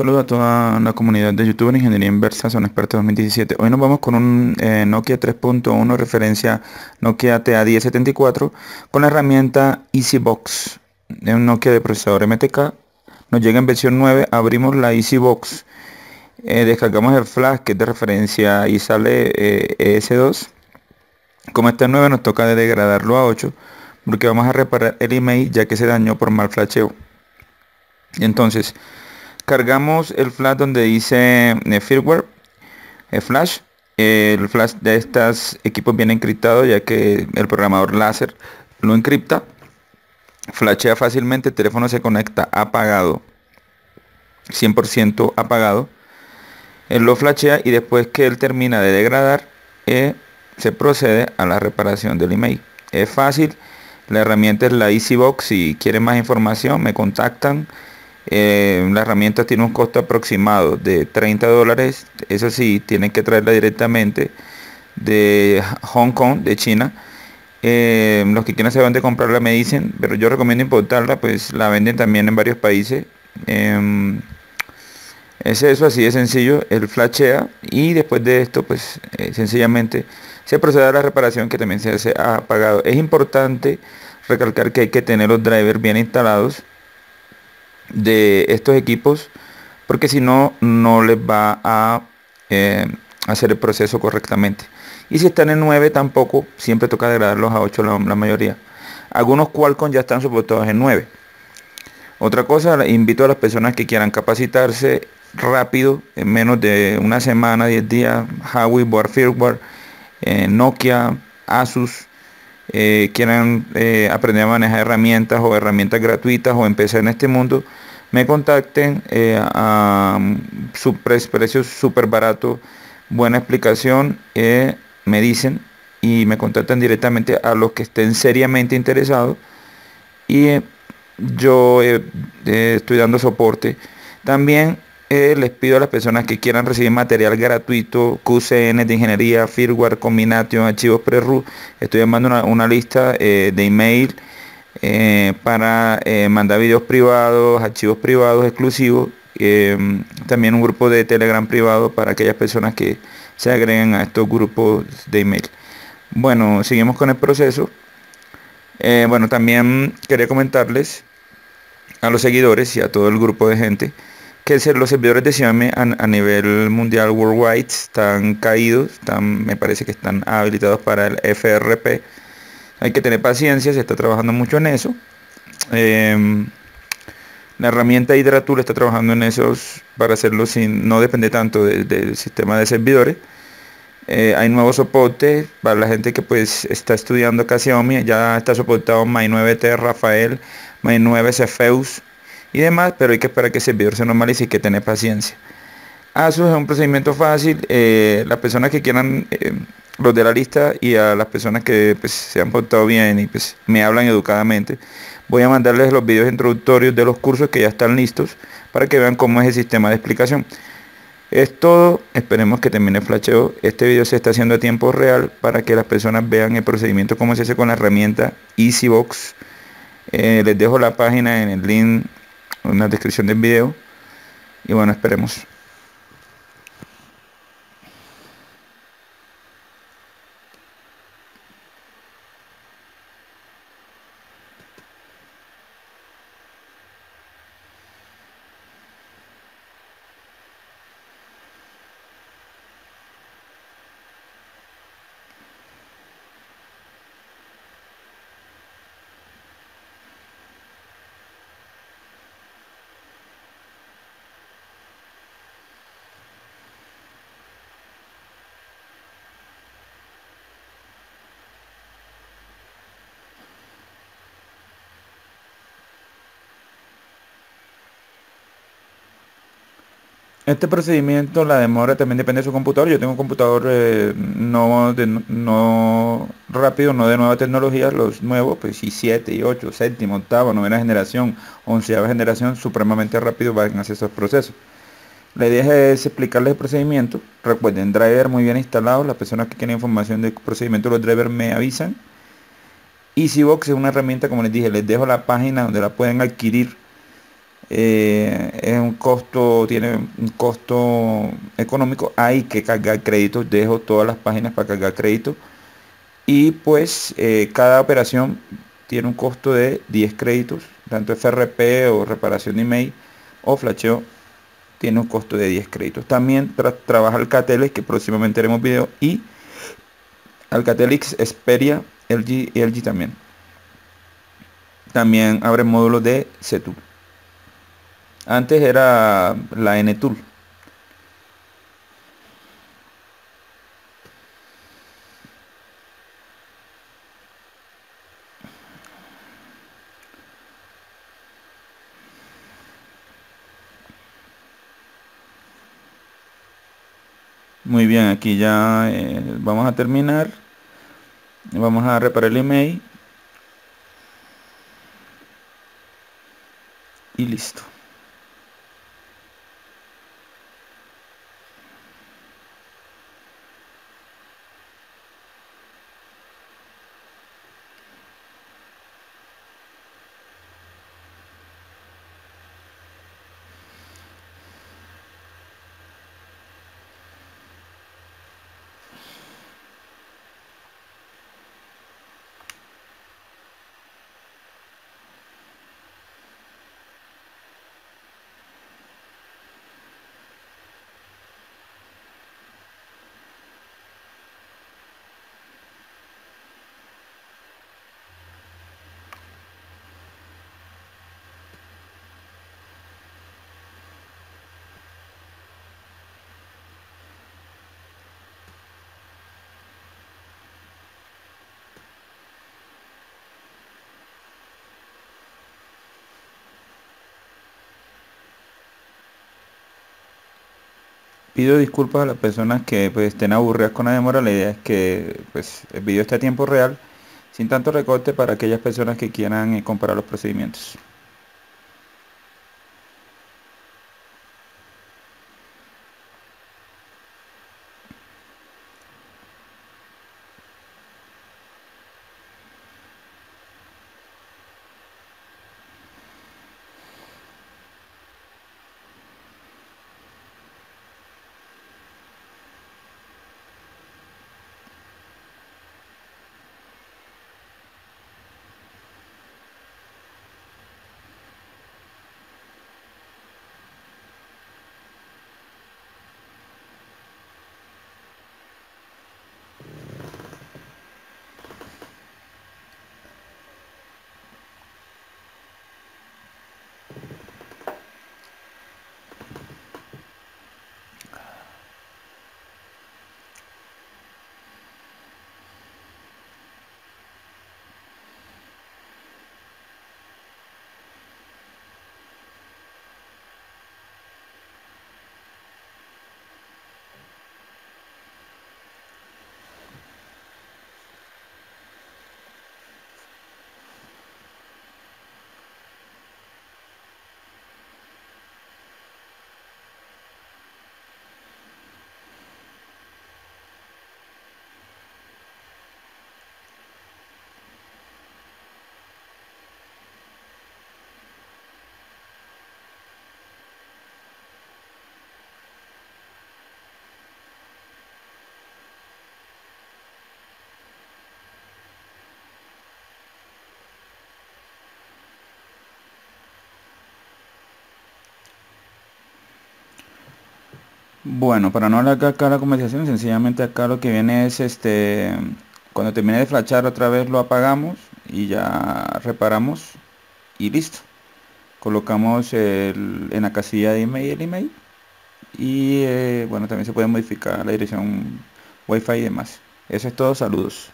saludo a toda la comunidad de YouTube en Ingeniería Inversa, son expertos 2017. Hoy nos vamos con un eh, Nokia 3.1 referencia Nokia TA1074 con la herramienta EasyBox de un Nokia de procesador MTK. Nos llega en versión 9, abrimos la EasyBox, eh, descargamos el flash que es de referencia y sale eh, ES2. Como está en 9 nos toca degradarlo a 8 porque vamos a reparar el email ya que se dañó por mal flasheo. Entonces, cargamos el flash donde dice eh, firmware, eh, flash. el flash de estos equipos viene encriptado ya que el programador láser lo encripta. Flashea fácilmente, el teléfono se conecta apagado, 100% apagado. Él lo flashea y después que él termina de degradar, eh, se procede a la reparación del email. Es fácil, la herramienta es la EasyBox. Si quieren más información, me contactan eh, la herramienta tiene un costo aproximado de 30 dólares. Eso sí, tienen que traerla directamente de Hong Kong, de China. Eh, los que quieran saber dónde comprarla me dicen, pero yo recomiendo importarla, pues la venden también en varios países. Em, es eso, así de sencillo, el flashea y después de esto, pues eh, sencillamente se procede a la reparación que también se hace apagado. Es importante recalcar que hay que tener los drivers bien instalados de estos equipos porque si no no les va a eh, hacer el proceso correctamente. Y si están en 9 tampoco siempre toca degradarlos a 8 la, mayoría. Algunos Qualcomm ya están soportados en 9 otra cosa invito a las personas que quieran capacitarse rápido en menos de una semana 10 días Huawei Board Firmware eh, Nokia Asus eh, quieran aprender a manejar herramientas o herramientas gratuitas o empezar en este mundo, me contacten eh, a su precio súper barato, buena explicación, me dicen y me contactan directamente a los que estén seriamente interesados y yo estoy dando soporte. También eh, les pido a las personas que quieran recibir material gratuito, QCN de ingeniería, firmware, combination, archivos pre-root. Estoy llamando una, lista eh, de email eh, para mandar videos privados, archivos privados exclusivos. también un grupo de Telegram privado para aquellas personas que se agreguen a estos grupos de email. Bueno, seguimos con el proceso. bueno, también quería comentarles a los seguidores y a todo el grupo de gente que los servidores de Xiaomi a, nivel mundial worldwide están caídos, están, me parece que están habilitados para el FRP. Hay que tener paciencia, se está trabajando mucho en eso. Em, la herramienta Hydratool está trabajando en eso para hacerlo sin, no depende tanto del sistema de servidores. Eh, hay nuevos soportes para la gente que pues está estudiando acá Xiaomi, ya está soportado My 9T Rafael, My 9 Cepheus, y demás, pero hay que esperar que el servidor se normalice y que tener paciencia. ASUS es un procedimiento fácil, eh, las personas que quieran, eh, los de la lista y a las personas que pues, se han portado bien y pues, me hablan educadamente, voy a mandarles los videos introductorios de los cursos que ya están listos para que vean cómo es el sistema de explicación. Es todo, esperemos que termine el flasheo. Este video se está haciendo a tiempo real para que las personas vean el procedimiento cómo se hace con la herramienta EasyBox. Eh, les dejo la página en el link una descripción del video. Y bueno, esperemos. Este procedimiento, la demora también depende de su computador. Yo tengo un computador eh, no, no rápido, no de nueva tecnología, los nuevos, pues y 7 y 8, séptima, octava, novena generación, onceava generación, supremamente rápido van a hacer esos procesos. La idea es explicarles el procedimiento. Recuerden, driver muy bien instalado. Las personas que quieren información del procedimiento, los drivers me avisan. EasyBox es una herramienta, como les dije, les dejo la página donde la pueden adquirir eh, es un costo, tiene un costo económico, hay que cargar créditos, dejo todas las páginas para cargar créditos y pues eh, cada operación tiene un costo de 10 créditos, tanto FRP o reparación de email o flasheo tiene un costo de 10 créditos. También trabaja Alcatel, que próximamente haremos video, y Alcatelix, Xperia, LG y LG también. También abre módulos de CETUL. Antes era la NTool. Muy bien, aquí ya eh, vamos a terminar. Vamos a reparar el email. Y listo. Pido disculpas a las personas que pues, estén aburridas con la demora. La idea es que pues, el video esté a tiempo real, sin tanto recorte para aquellas personas que quieran eh, comparar los procedimientos. Bueno, para no alargar acá la conversación, sencillamente acá lo que viene es este, cuando termine de flashar otra vez lo apagamos y ya reparamos y listo. Colocamos el, en la casilla de email el email y eh, bueno, también se puede modificar la dirección wifi y demás. Eso es todo, saludos.